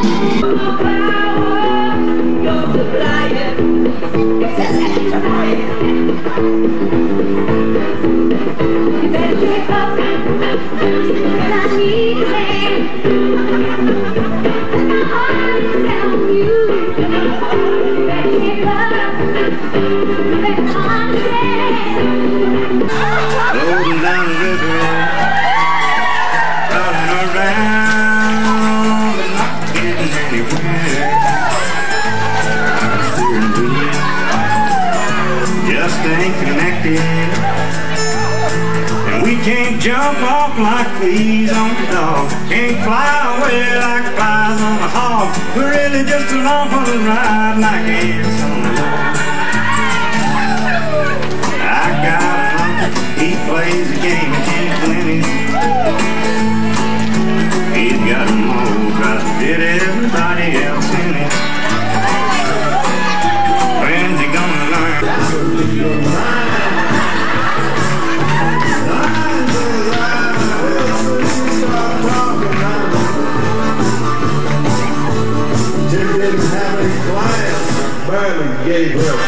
Oh, jump off like fleas on the dog. Can't fly away like flies on a hog. We're really just along for the ride like ants Gabriel.